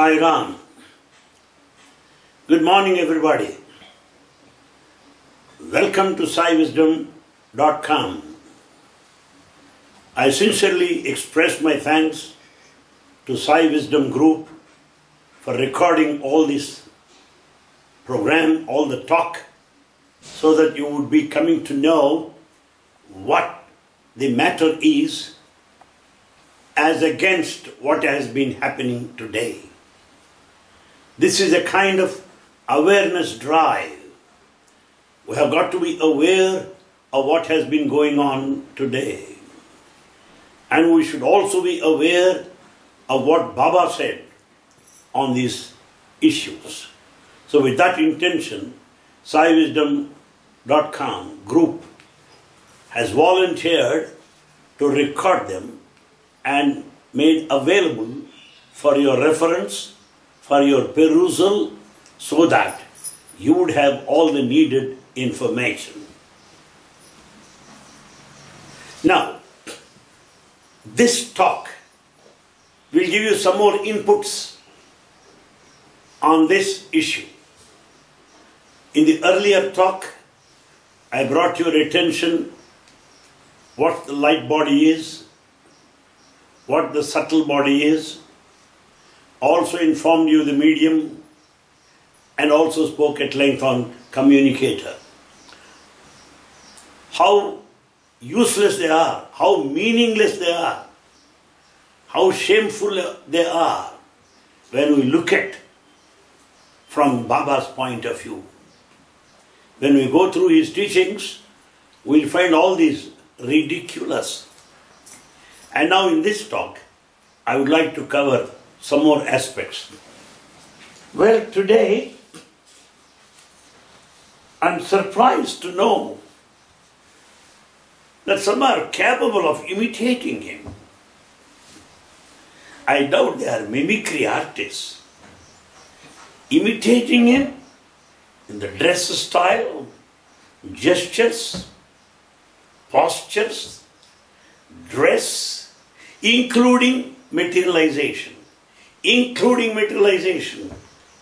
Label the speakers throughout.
Speaker 1: Sai Ram. Good morning, everybody. Welcome to SaiWisdom.com. I sincerely express my thanks to Sai Wisdom Group for recording all this program, all the talk, so that you would be coming to know what the matter is as against what has been happening today. This is a kind of awareness drive. We have got to be aware of what has been going on today. And we should also be aware of what Baba said on these issues. So, with that intention, SaiWisdom.com group has volunteered to record them and made available for your reference, for your perusal, so that you would have all the needed information. Now, this talk will give you some more inputs on this issue. In the earlier talk, I brought your attention what the light body is, what the subtle body is, also informed you the medium, and also spoke at length on communicator. How useless they are, how meaningless they are, how shameful they are when we look at from Baba's point of view. When we go through his teachings, we'll find all these ridiculous. And now in this talk, I would like to cover some more aspects. Well, today, I'm surprised to know that some are capable of imitating him. I doubt they are mimicry artists. Imitating him in the dress style, gestures, postures, dress, including materialization. Including materialization,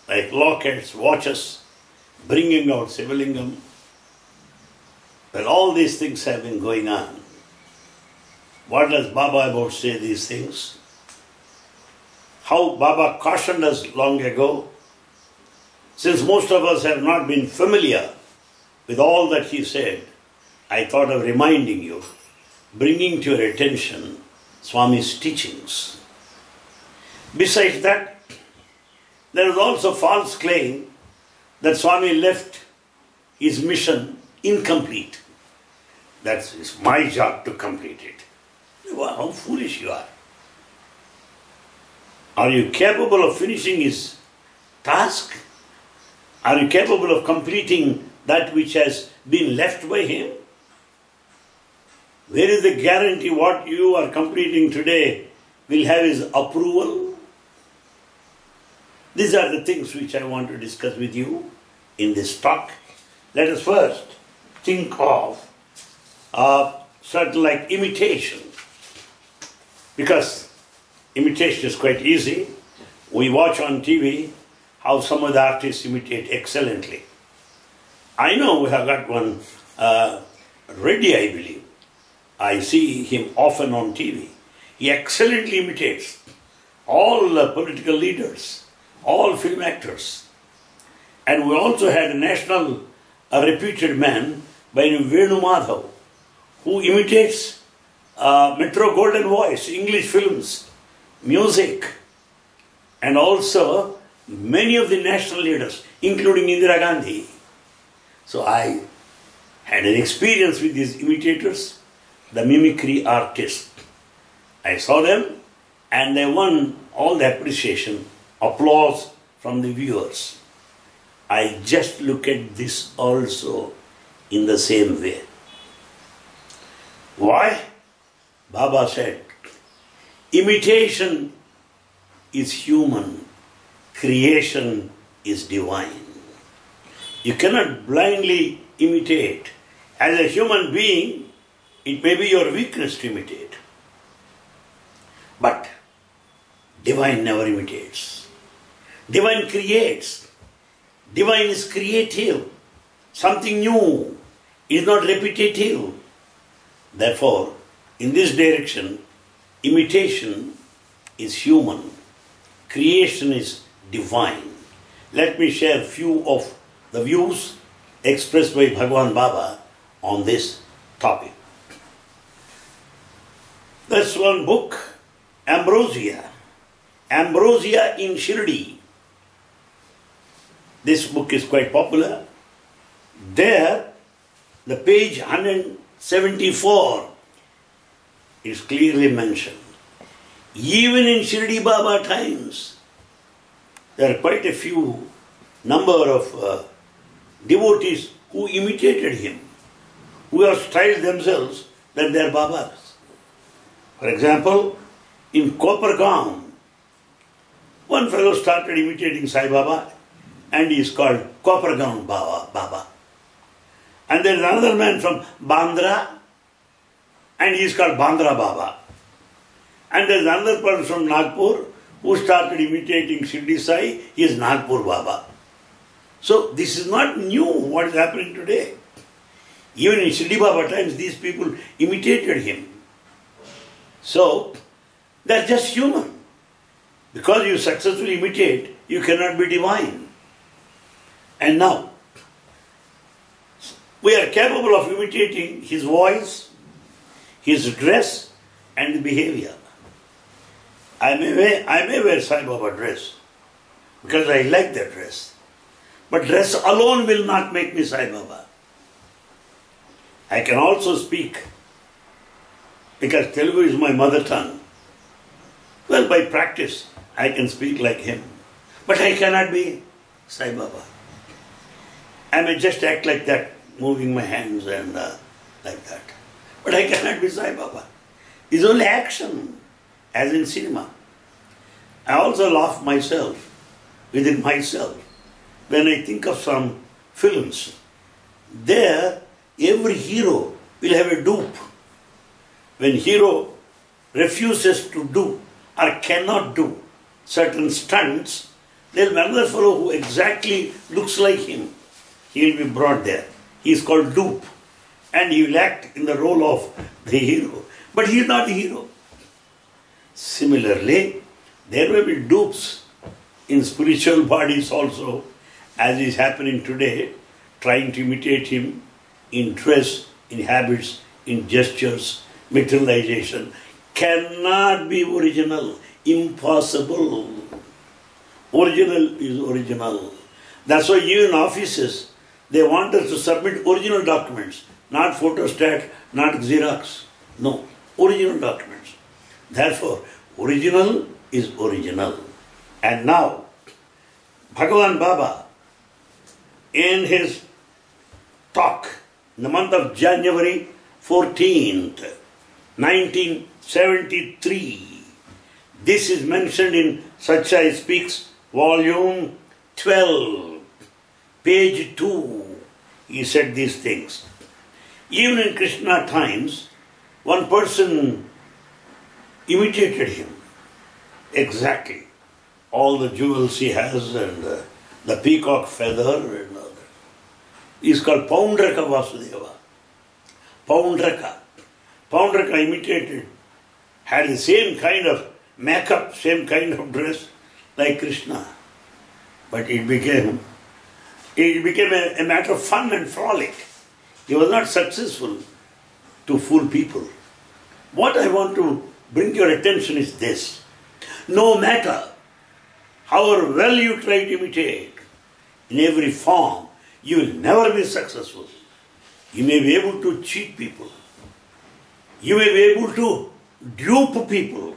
Speaker 1: like lockets, watches, bringing out Sivalingam. Well, all these things have been going on. What does Baba about say these things? How Baba cautioned us long ago. Since most of us have not been familiar with all that he said, I thought of reminding you, bringing to your attention Swami's teachings. Besides that, there is also false claim that Swami left his mission incomplete. That's my job to complete it. How foolish you are. Are you capable of finishing his task? Are you capable of completing that which has been left by him? Where is the guarantee what you are completing today will have his approval? These are the things which I want to discuss with you in this talk. Let us first think of uh, certain like imitation. Because imitation is quite easy. We watch on TV how some of the artists imitate excellently. I know we have got one uh, ready, I believe. I see him often on TV. He excellently imitates all the political leaders, all film actors. And we also had a national, a reputed man by Venu Madhav, who imitates uh, Metro Golden Voice, English films, music, and also many of the national leaders, including Indira Gandhi. So I had an experience with these imitators, the mimicry artists. I saw them and they won all the appreciation, applause from the viewers. I just look at this also in the same way. Why? Baba said, imitation is human, creation is divine. You cannot blindly imitate. As a human being, it may be your weakness to imitate. But divine never imitates. Divine creates. Divine is creative. Something new is not repetitive. Therefore, in this direction, imitation is human, creation is divine. Let me share a few of the views expressed by Bhagwan Baba on this topic. That's one book, Ambrosia. Ambrosia in Shirdi. This book is quite popular. There, the page 174 is clearly mentioned. Even in Shirdi Baba times, there are quite a few number of uh, devotees who imitated him, who have styled themselves that they are Babas. For example, in Kopargaon, one fellow started imitating Sai Baba and he is called Kopargaon Baba. Baba. And there is another man from Bandra and he is called Bandra Baba. And there is another person from Nagpur who started imitating Shirdi Sai, he is Nagpur Baba. So this is not new what is happening today. Even in Shirdi Baba times, these people imitated him. So they're just human. Because you successfully imitate, you cannot be divine. And now, we are capable of imitating his voice, his dress, and behavior. I may wear, I may wear Sai Baba dress because I like that dress. But dress alone will not make me Sai Baba. I can also speak because Telugu is my mother tongue. Well, by practice, I can speak like him. But I cannot be Sai Baba. I may just act like that, moving my hands and uh, like that. But I cannot be Sai Baba. It's only action, as in cinema. I also laugh myself, within myself, when I think of some films. There, every hero will have a dupe. When hero refuses to do or cannot do certain stunts, there will be another fellow who exactly looks like him. He will be brought there. He is called dupe. And he will act in the role of the hero. But he is not the hero. Similarly, there may be dupes in spiritual bodies also, as is happening today, trying to imitate him in dress, in habits, in gestures, materialization. Cannot be original. Impossible. Original is original. That's why even offices, they want us to submit original documents, not photostat, not Xerox. No, original documents. Therefore, original is original. And now, Bhagavan Baba, in his talk in the month of January 14th, 1973, this is mentioned in Sathya Sai Speaks, volume 12, page 2. He said these things. Even in Krishna times, one person imitated him exactly. All the jewels he has and uh, the peacock feather and all that. He's called Poundraka Vasudeva. Poundraka. Poundraka imitated, had the same kind of makeup, same kind of dress like Krishna. But it became it became a, a matter of fun and frolic. He was not successful to fool people. What I want to bring your attention is this. No matter how well you try to imitate, in every form, you will never be successful. You may be able to cheat people. You may be able to dupe people.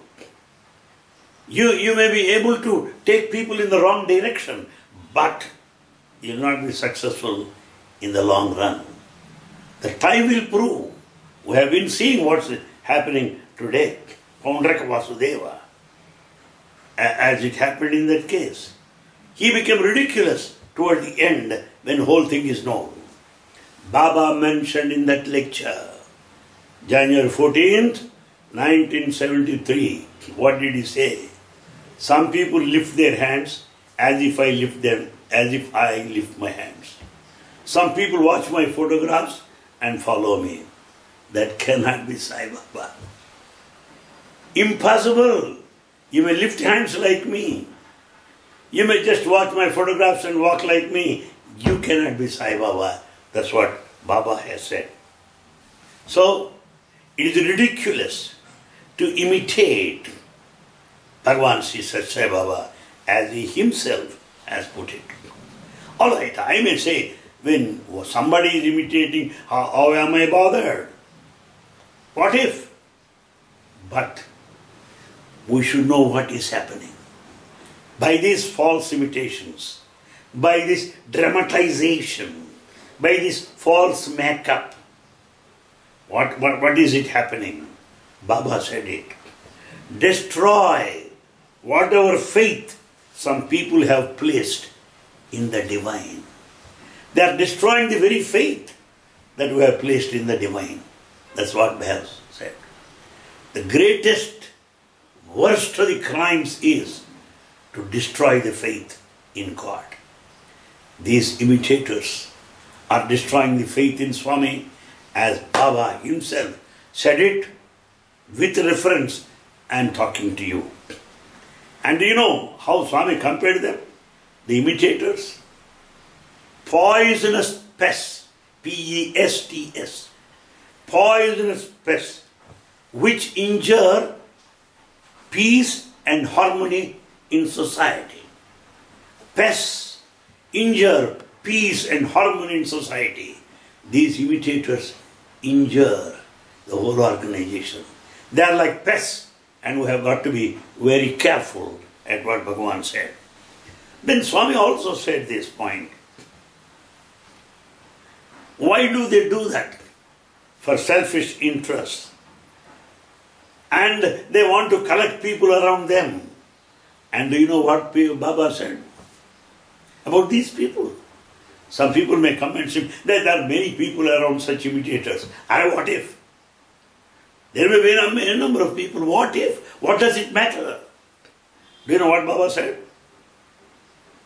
Speaker 1: You, you may be able to take people in the wrong direction, but you will not be successful in the long run. The time will prove. We have been seeing what's happening today. Poundraka Vasudeva, as it happened in that case. He became ridiculous toward the end when whole thing is known. Baba mentioned in that lecture, January 14th, 1973, what did he say? Some people lift their hands as if I lift them, as if I lift my hands. Some people watch my photographs and follow me. That cannot be Sai Baba. Impossible. You may lift hands like me. You may just watch my photographs and walk like me. You cannot be Sai Baba. That's what Baba has said. So, it is ridiculous to imitate Bhagavan Sri Sai Baba as he himself has put it. Alright, I may say, when somebody is imitating, how, how am I bothered? What if? But we should know what is happening. By these false imitations, by this dramatization, by this false makeup, what, what, what is it happening? Baba said it. Destroy whatever faith some people have placed in the divine. They are destroying the very faith that we have placed in the divine. That's what Behar said. The greatest, worst of the crimes is to destroy the faith in God. These imitators are destroying the faith in Swami as Baba himself said it with reference and talking to you. And do you know how Swami compared them? The imitators? Poisonous pests, P-E-S-T-S, poisonous pests, which injure peace and harmony in society. Pests injure peace and harmony in society. These imitators injure the whole organization. They are like pests, and we have got to be very careful at what Bhagavan said. Then Swami also said this point. Why do they do that? For selfish interest. And they want to collect people around them. And do you know what Baba said about these people? Some people may come and say that there are many people around such imitators. And what if? There may be a number of people. What if? What does it matter? Do you know what Baba said?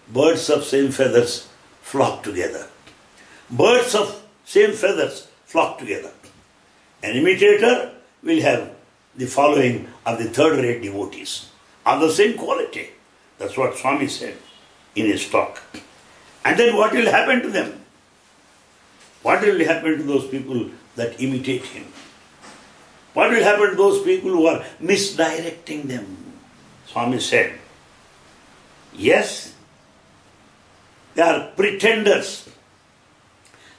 Speaker 1: Birds of same feathers flock together. Birds of same feathers flock together. An imitator will have the following of the third rate devotees of the same quality. That's what Swami said in his talk. And then what will happen to them? What will happen to those people that imitate him? What will happen to those people who are misdirecting them? Swami said, Yes, they are pretenders.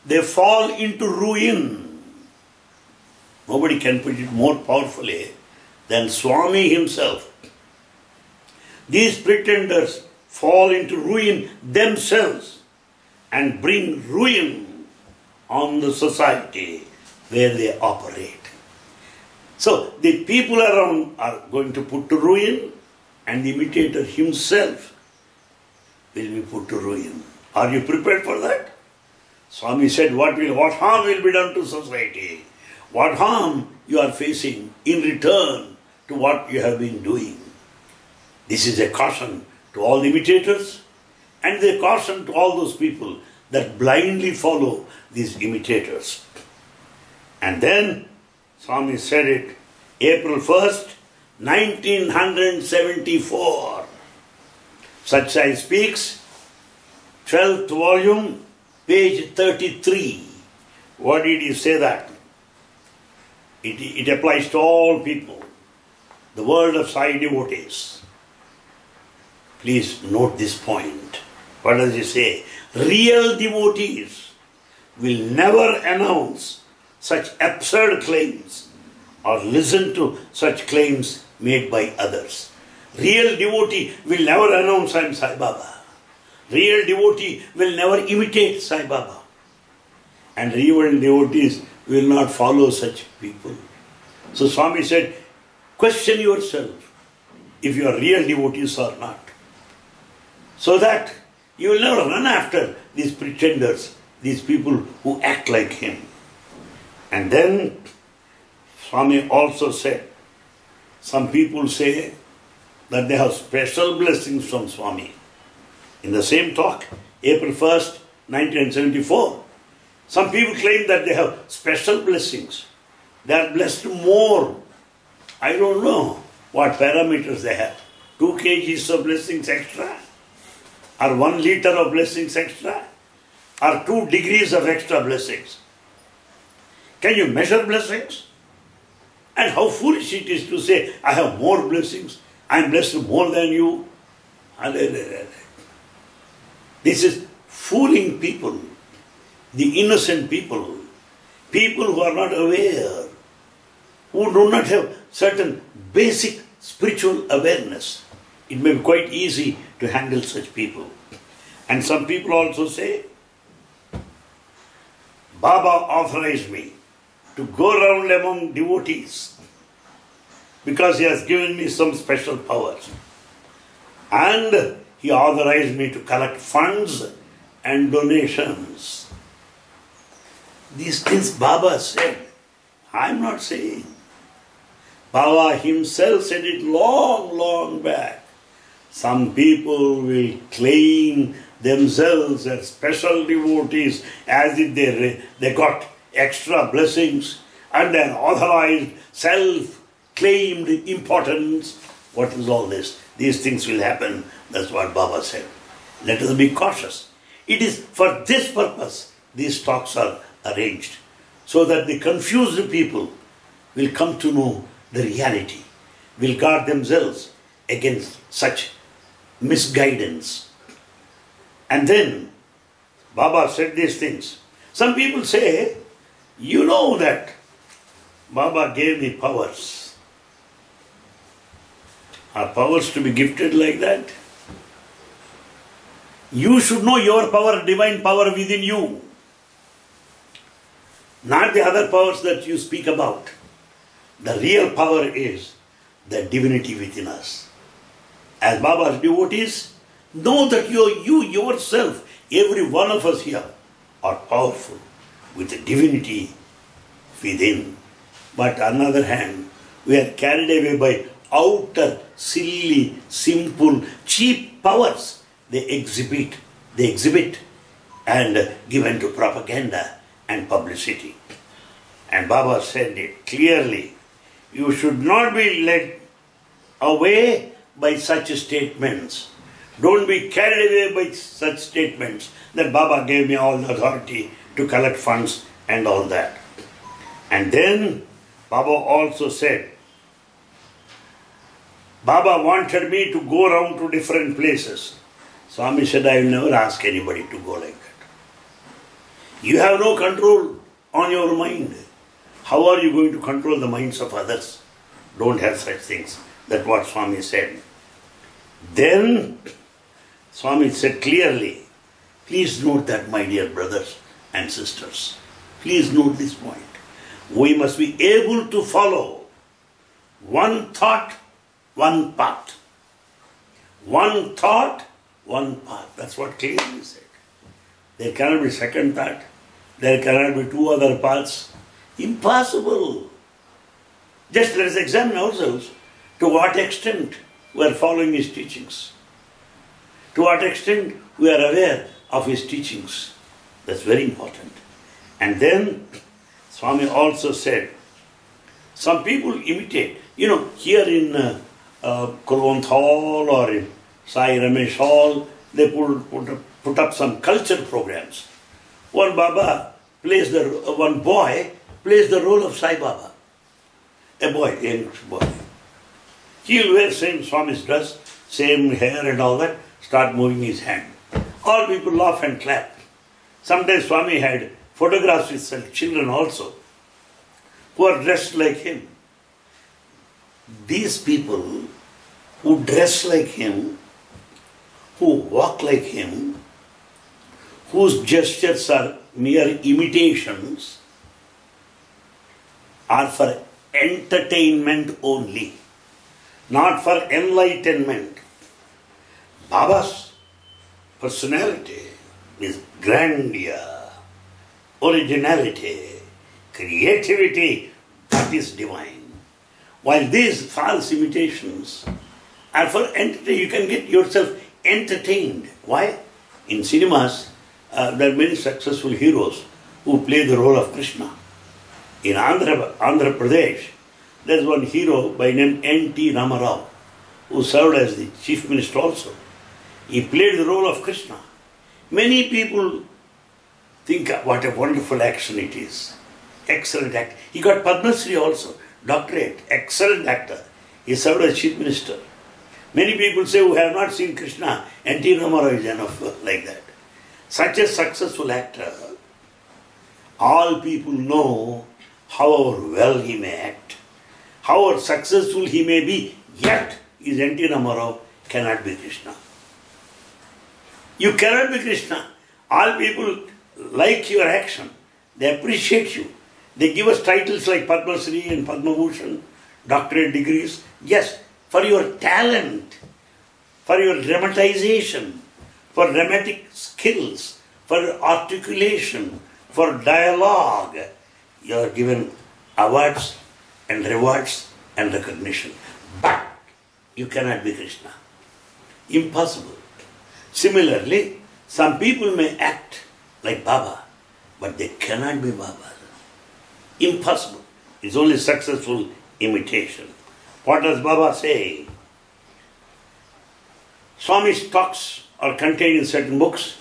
Speaker 1: They fall into ruin. Nobody can put it more powerfully than Swami himself. These pretenders fall into ruin themselves and bring ruin on the society where they operate. So the people around are going to put to ruin and the imitator himself will be put to ruin. Are you prepared for that? Swami said, what will, what harm will be done to society? What harm you are facing in return to what you have been doing? This is a caution to all imitators and a caution to all those people that blindly follow these imitators. And then Swami said it April 1st, 1974. Sathya Sai Speaks, 12th volume, page 33. What did he say that? It, it applies to all people, the world of Sai devotees. Please note this point. What does he say? Real devotees will never announce such absurd claims or listen to such claims made by others. Real devotee will never announce I am Sai Baba. Real devotee will never imitate Sai Baba. And real devotees will not follow such people. So Swami said, question yourself if you are real devotees or not. So that you will never run after these pretenders, these people who act like him. And then Swami also said, some people say that they have special blessings from Swami. In the same talk, April 1st, 1974, some people claim that they have special blessings. They are blessed more. I don't know what parameters they have. Two kgs of blessings extra, or one liter of blessings extra, or two degrees of extra blessings. Can you measure blessings? And how foolish it is to say, I have more blessings, I am blessed more than you. This is fooling people, the innocent people, people who are not aware, who do not have certain basic spiritual awareness. It may be quite easy to handle such people. And some people also say, Baba authorized me to go around among devotees because he has given me some special powers. And he authorized me to collect funds and donations. These things Baba said. I'm not saying. Baba himself said it long, long back. Some people will claim themselves as special devotees as if they, they got extra blessings and an authorized self claimed importance. What is all this? These things will happen. That's what Baba said. Let us be cautious. It is for this purpose these talks are arranged, so that the confused people will come to know the reality, will guard themselves against such misguidance. And then Baba said these things. Some people say, you know that Baba gave me powers. Are powers to be gifted like that? You should know your power, divine power within you. Not the other powers that you speak about. The real power is the divinity within us. As Baba's devotees, know that you, you yourself, every one of us here, are powerful with the divinity within. But on the other hand, we are carried away by outer, silly, simple, cheap powers they exhibit, they exhibit and given to propaganda and publicity. And Baba said it clearly. You should not be led away by such statements. Don't be carried away by such statements that Baba gave me all the authority to collect funds and all that. And then Baba also said, Baba wanted me to go around to different places. Swami said, I will never ask anybody to go like that. You have no control on your mind. How are you going to control the minds of others? Don't have such things. That's what Swami said. Then Swami said clearly, please note that, my dear brothers and sisters. Please note this point. We must be able to follow one thought, one path. One thought, one path. That's what clearly said. There cannot be second thought. There cannot be two other paths. Impossible. Just let us examine ourselves to what extent we are following his teachings. To what extent we are aware of his teachings. That's very important. And then Swami also said, some people imitate. You know, here in uh, Kulwant Hall or Sai Ramesh Hall, they put, put, up, put up some culture programs. One Baba plays the, one boy plays the role of Sai Baba. A boy, a boy. He'll wear same Swami's dress, same hair and all that, start moving his hand. All people laugh and clap. Sometimes Swami had photographs with children also, who are dressed like him. These people who dress like him, who walk like him, whose gestures are mere imitations, are for entertainment only, not for enlightenment. Baba's personality is grandeur, originality, creativity, that is divine. While these false imitations are for entertainment, you can get yourself entertained. Why? In cinemas, uh, there are many successful heroes who play the role of Krishna. In Andhra, Andhra Pradesh, there's one hero by name N.T. Ramarao, who served as the chief minister also. He played the role of Krishna. Many people think what a wonderful action it is. Excellent act. He got Padma Shri also, doctorate, excellent actor. He served as chief minister. Many people say oh, who have not seen Krishna, N.T. Ramarao is enough like that. Such a successful actor, all people know however well he may act, however successful he may be, yet his N.T. Ramarao cannot be Krishna. You cannot be Krishna. All people like your action. They appreciate you. They give us titles like Padma and Padma Bhushan, doctorate degrees. Yes, for your talent, for your dramatization, for dramatic skills, for articulation, for dialogue. You are given awards and rewards and recognition. But you cannot be Krishna. Impossible. Similarly, some people may act like Baba, but they cannot be Baba. Impossible. It's only successful imitation. What does Baba say? Swami's talks are contained in certain books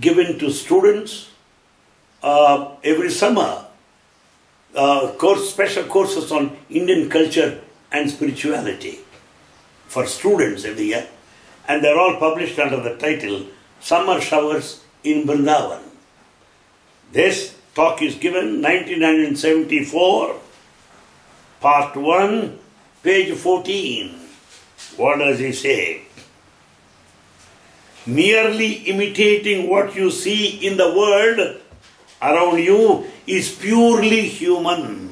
Speaker 1: given to students uh, every summer. Uh, course, special courses on Indian culture and spirituality for students every year. And they're all published under the title Summer Showers in Vrindavan. This talk is given 1974, part 1, page 14. What does he say? Merely imitating what you see in the world around you is purely human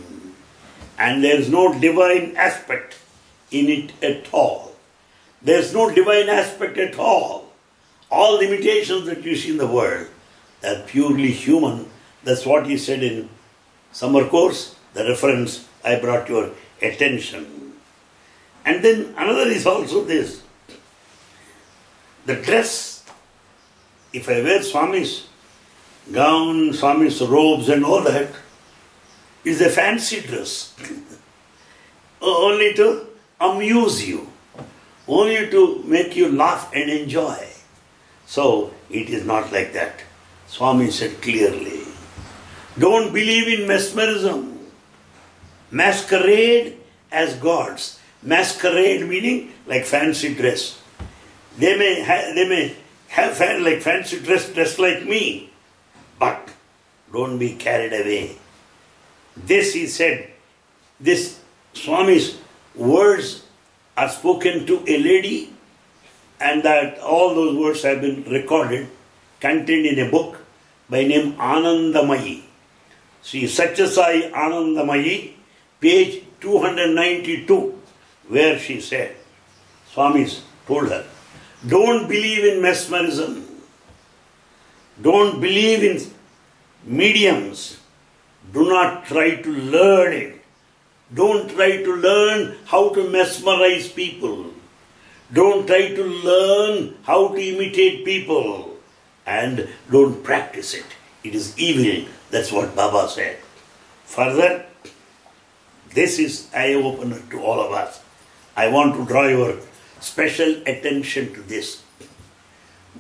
Speaker 1: and there is no divine aspect in it at all. There is no divine aspect at all. All the imitations that you see in the world are purely human. That's what he said in summer course, the reference I brought your attention. And then another is also this. The dress, if I wear Swami's gown, Swami's robes and all that, is a fancy dress. Only to amuse you, only to make you laugh and enjoy. So it is not like that. Swami said clearly. Don't believe in mesmerism. Masquerade as gods. Masquerade meaning like fancy dress. They may ha- they may have fan- like fancy dress dressed like me, but don't be carried away. This he said. This Swami's words are spoken to a lady, and that all those words have been recorded, contained in a book by name Anandamayi. See Satyasai Anandamayi, page 292, where she said, Swamis told her, don't believe in mesmerism. Don't believe in mediums. Do not try to learn it. Don't try to learn how to mesmerize people. Don't try to learn how to imitate people. And don't practice it. It is evil. That's what Baba said. Further, this is eye opener to all of us. I want to draw your special attention to this.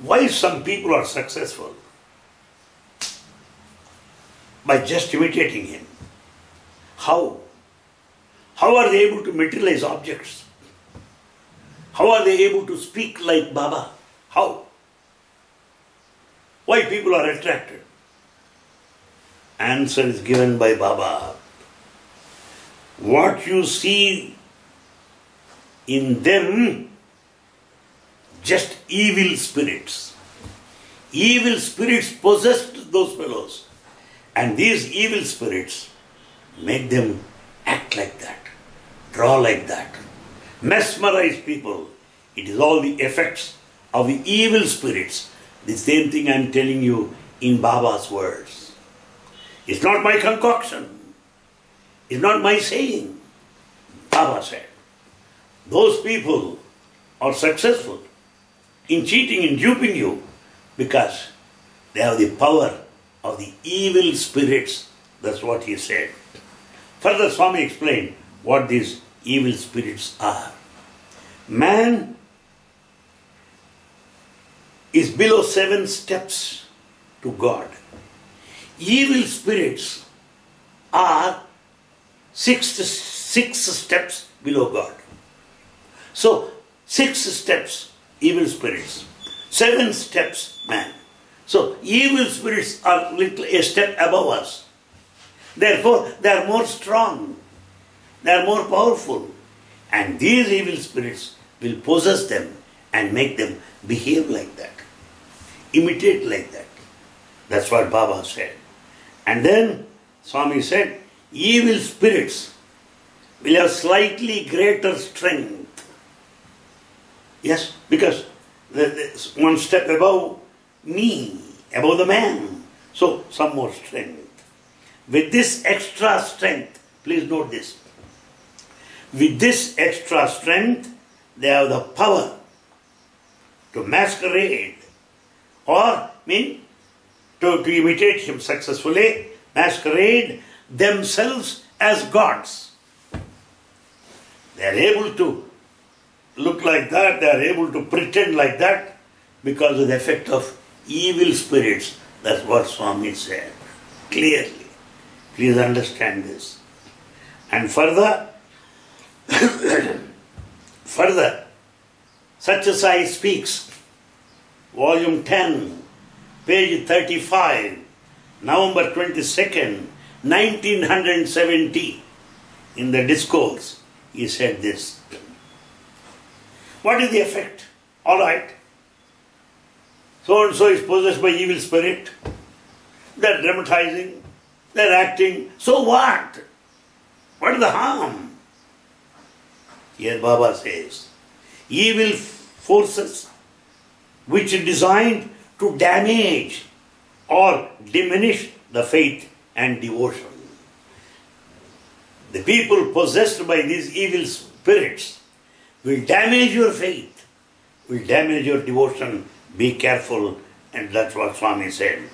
Speaker 1: Why some people are successful? By just imitating him. How? How are they able to materialize objects? How are they able to speak like Baba? How? Why people are attracted? Answer is given by Baba. What you see in them, just evil spirits. Evil spirits possessed those fellows. And these evil spirits make them act like that, draw like that, mesmerize people. It is all the effects of the evil spirits. The same thing I am telling you in Baba's words. It's not my concoction. It's not my saying. Baba said. Those people are successful in cheating, and duping you because they have the power of the evil spirits. That's what he said. Further, Swami explained what these evil spirits are. Man is below seven steps to God. Evil spirits are six, six steps below God. So, six steps, evil spirits. Seven steps, man. So, evil spirits are little a step above us. Therefore, they are more strong. They are more powerful. And these evil spirits will possess them and make them behave like that, imitate like that. That's what Baba said. And then Swami said, evil spirits will have slightly greater strength. Yes, because one step above me, above the man. So, some more strength. With this extra strength, please note this. With this extra strength, they have the power to masquerade or mean to, to imitate him successfully, masquerade themselves as gods. They are able to look like that, they are able to pretend like that because of the effect of evil spirits. That's what Swami said clearly. Please understand this. And further, further, Sathya Sai Speaks, volume 10, page 35, November 22nd, 1970, in the discourse, he said this. What is the effect? All right. So and so is possessed by evil spirit. They're dramatizing, they're acting. So what? What is the harm? Here Baba says, evil forces which designed to damage or diminish the faith and devotion. The people possessed by these evil spirits will damage your faith, will damage your devotion. Be careful, and that's what Swami said.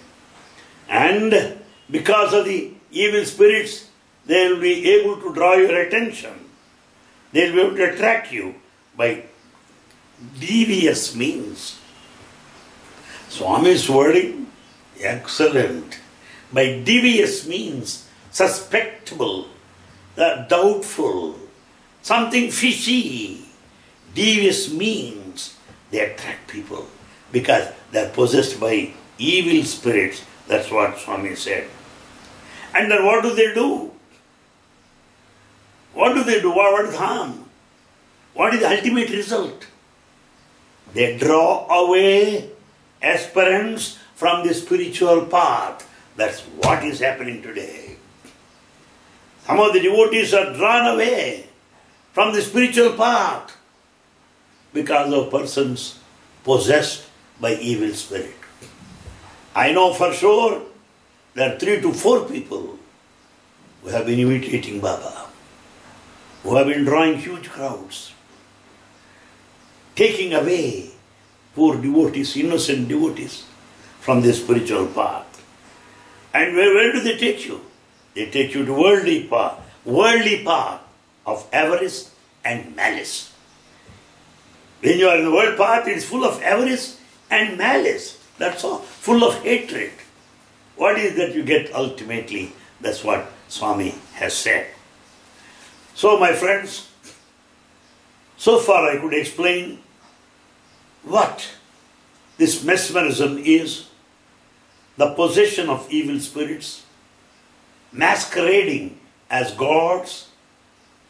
Speaker 1: And because of the evil spirits, they will be able to draw your attention. They will be able to attract you by devious means. Swami's wording, excellent. By devious means, suspectable, uh, doubtful, something fishy. Devious means they attract people because they are possessed by evil spirits. That's what Swami said. And then what do they do? What do they do? What is harm? What is the ultimate result? They draw away aspirants from the spiritual path. That's what is happening today. Some of the devotees are drawn away from the spiritual path because of persons possessed by evil spirit. I know for sure there are three to four people who have been imitating Baba, who have been drawing huge crowds, taking away poor devotees, innocent devotees from the spiritual path. And where, where do they take you? They take you to worldly path, worldly path of avarice and malice. When you are in the world path, it is full of avarice and malice. That's all, full of hatred. What is that you get ultimately? That's what Swami has said. So, my friends, so far I could explain what this mesmerism is the possession of evil spirits, masquerading as gods,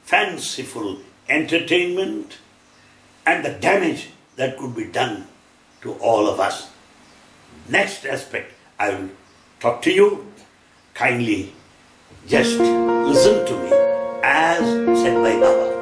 Speaker 1: fanciful entertainment, and the damage that could be done to all of us. Next aspect, I will talk to you. Kindly just listen to me as said by Baba.